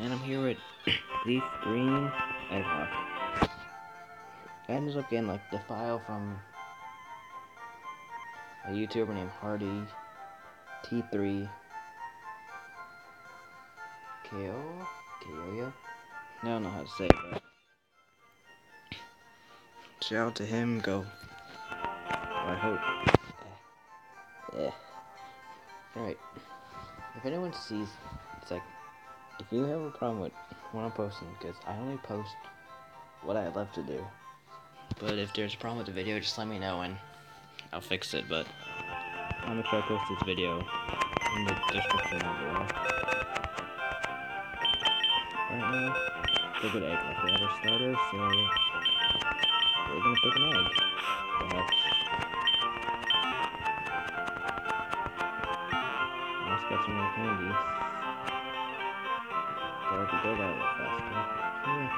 And I'm here with Leaf Green Egglock. I ended up getting like the file from a YouTuber named Hardy T3 KO Koya. I don't know how to say it, but shout out to him. Go. I hope. Eh. Eh. Yeah. Alright. If anyone sees, if you have a problem with what I'm posting, because I only post what I love to do. But if there's a problem with the video, just let me know and I'll fix it. But I'm gonna try to post this video in the description down below. Right now, it's a good egg. Like we have a starter, so we're gonna pick an egg. Perhaps. Get some more candy. So I could go that little faster. Yeah.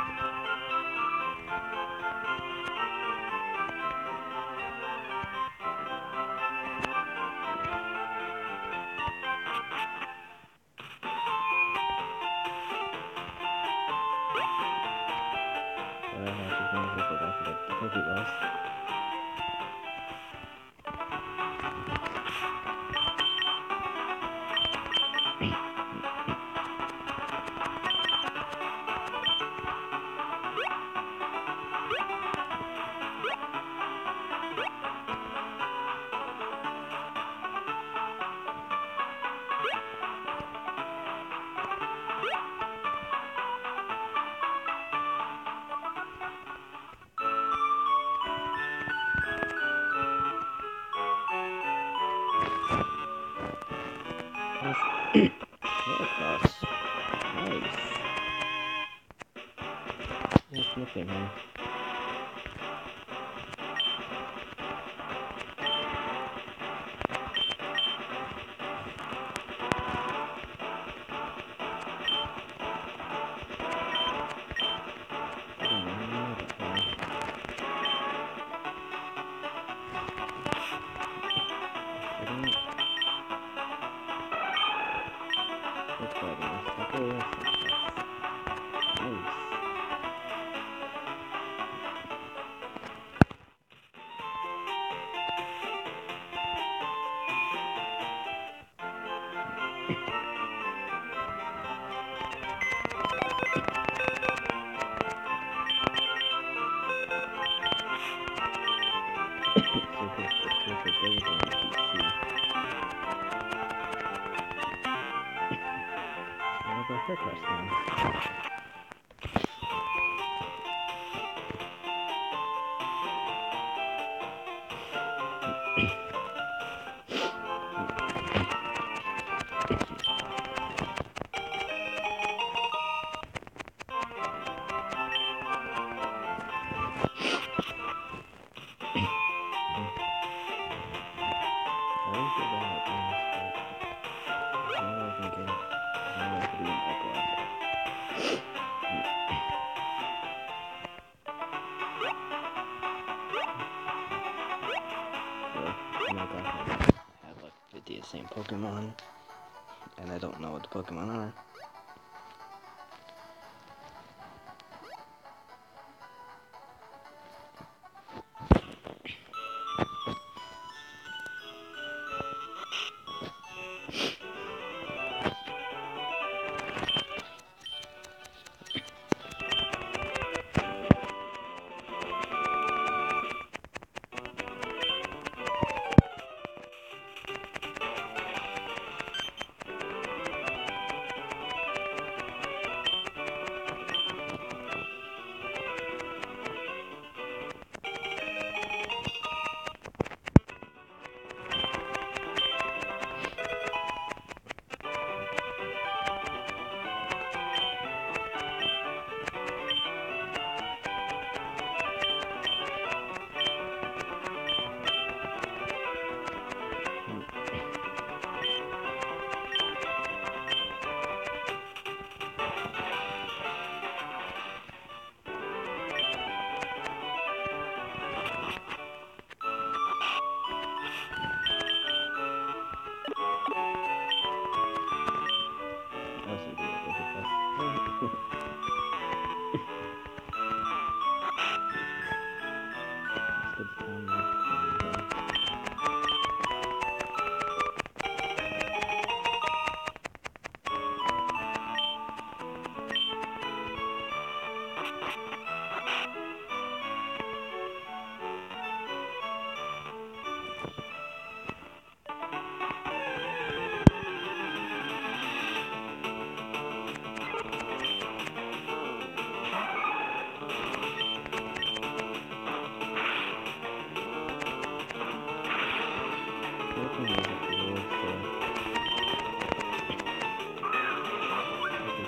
Uh, I just wanted to go back to the cookie lost. Nice. Across. Nice. Nice nickname, huh? I don't know, I don't know that guy. I don't know. That's probably of our now. I have like 50 of the same Pokemon, and I don't know what the Pokemon are.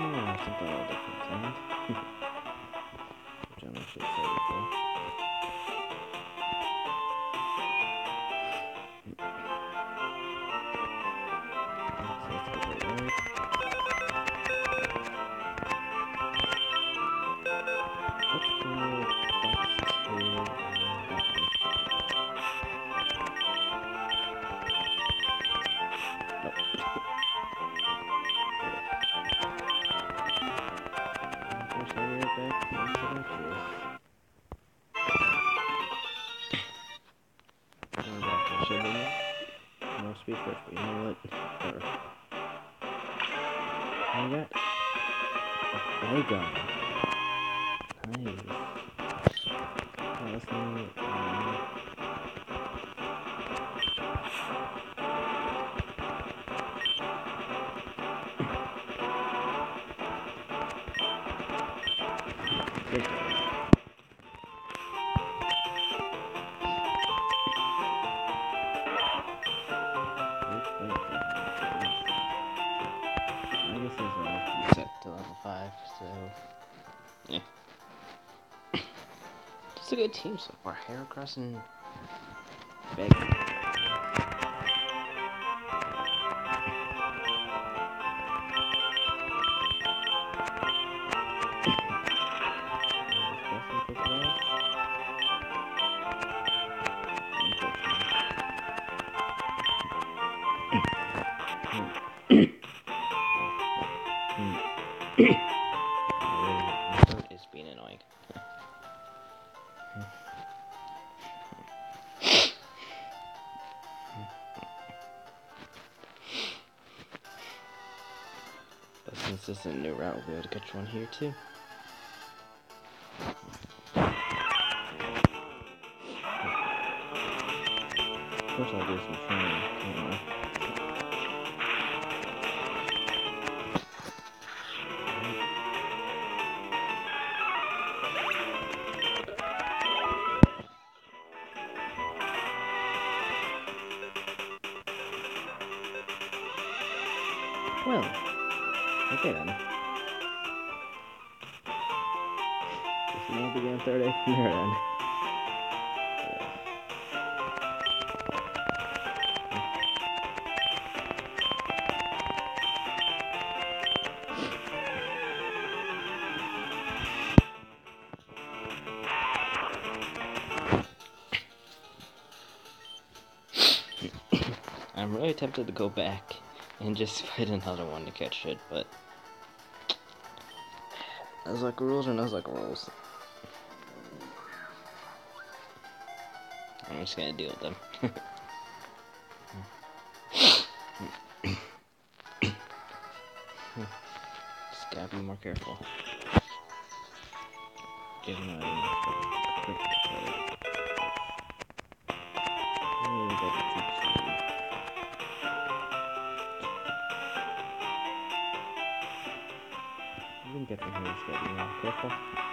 Yeah, something a little different planned. Which I'm actually excited for. But you know what? Do got? A. Nice. Oh, that's neat. Um, I guess there's a set to level 5, so. Yeah. It's a good team so far. Heracross and Big. Is being annoying. But since this is a new route, we'll be able to catch one here too. Of course, I'll do some training. Then. I'm really tempted to go back and just fight another one to catch it, but those like rules are those like rules. I'm just gonna deal with them. just gotta be more careful. Give cheesy. You can get the know, careful.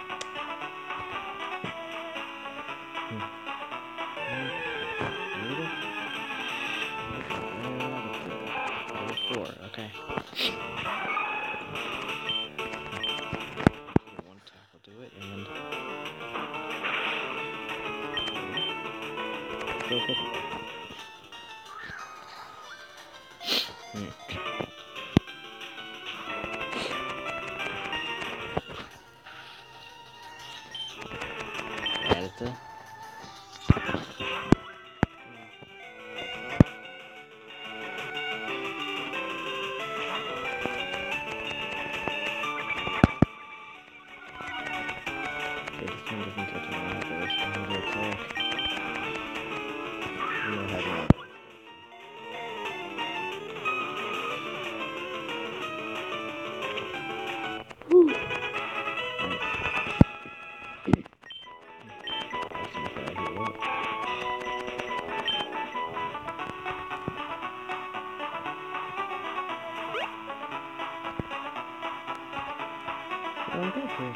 Okay. One tap will do it, and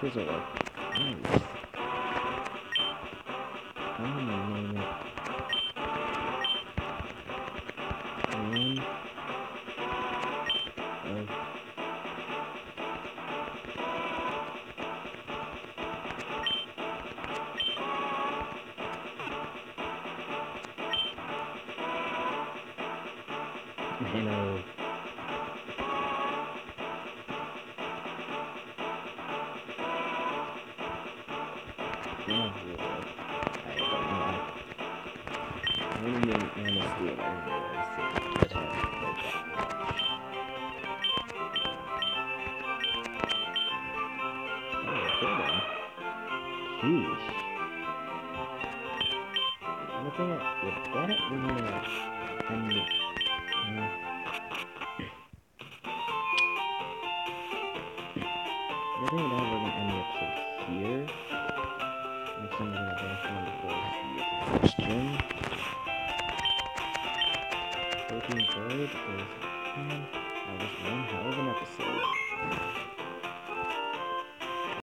scissor up. Nice. Name Yeah, yeah, I don't. I it. It. Oh, uh, I think that we're gonna end the episode here. Enjoyed. It. That was one hell of an episode.